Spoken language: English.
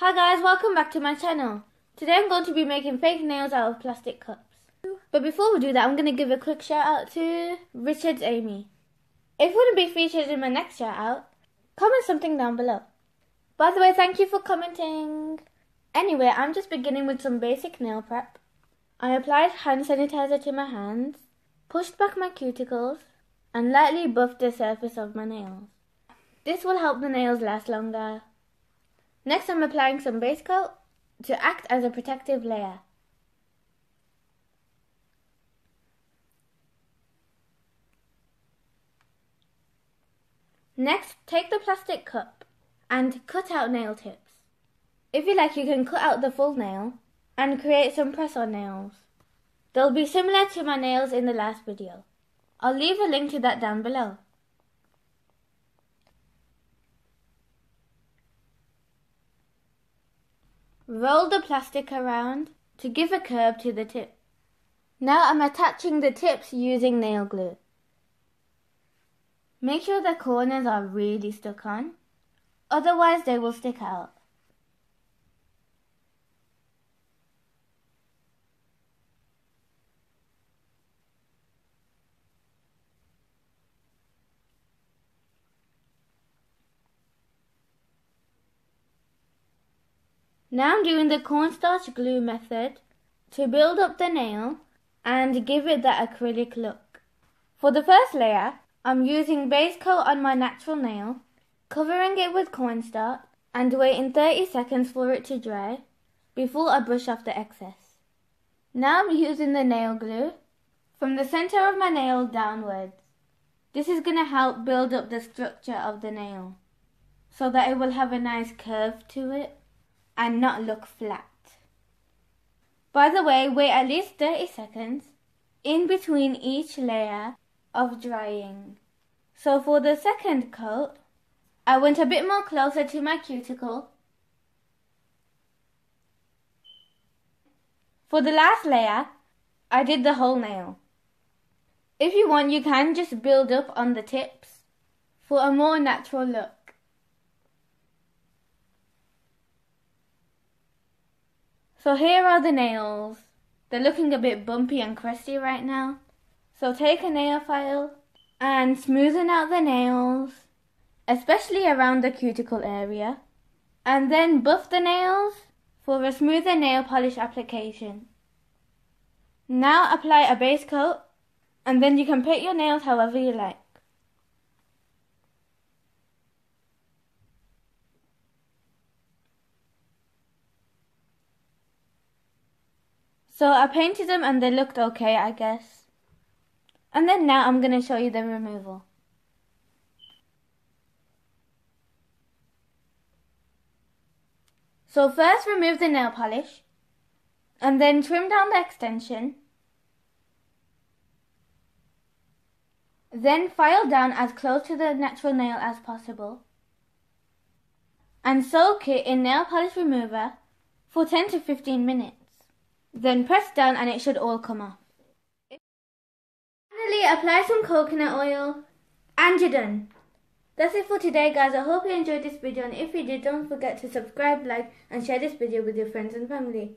Hi guys, welcome back to my channel. Today I'm going to be making fake nails out of plastic cups. But before we do that, I'm going to give a quick shout out to Richards Amy. If you want to be featured in my next shout out, comment something down below. By the way, thank you for commenting. Anyway, I'm just beginning with some basic nail prep. I applied hand sanitizer to my hands, pushed back my cuticles, and lightly buffed the surface of my nails. This will help the nails last longer. Next I'm applying some base coat to act as a protective layer. Next, take the plastic cup and cut out nail tips. If you like, you can cut out the full nail and create some press-on nails. They'll be similar to my nails in the last video. I'll leave a link to that down below. Roll the plastic around to give a curve to the tip. Now I'm attaching the tips using nail glue. Make sure the corners are really stuck on, otherwise they will stick out. Now I'm doing the cornstarch glue method to build up the nail and give it that acrylic look. For the first layer, I'm using base coat on my natural nail, covering it with cornstarch and waiting 30 seconds for it to dry before I brush off the excess. Now I'm using the nail glue from the center of my nail downwards. This is going to help build up the structure of the nail so that it will have a nice curve to it and not look flat. By the way, wait at least 30 seconds in between each layer of drying. So for the second coat, I went a bit more closer to my cuticle. For the last layer, I did the whole nail. If you want, you can just build up on the tips for a more natural look. So here are the nails. They're looking a bit bumpy and crusty right now. So take a nail file and smoothen out the nails, especially around the cuticle area. And then buff the nails for a smoother nail polish application. Now apply a base coat and then you can paint your nails however you like. So I painted them and they looked okay, I guess. And then now I'm going to show you the removal. So first remove the nail polish and then trim down the extension. Then file down as close to the natural nail as possible. And soak it in nail polish remover for 10 to 15 minutes. Then press down and it should all come off. Finally, apply some coconut oil and you're done. That's it for today guys. I hope you enjoyed this video and if you did, don't forget to subscribe, like and share this video with your friends and family.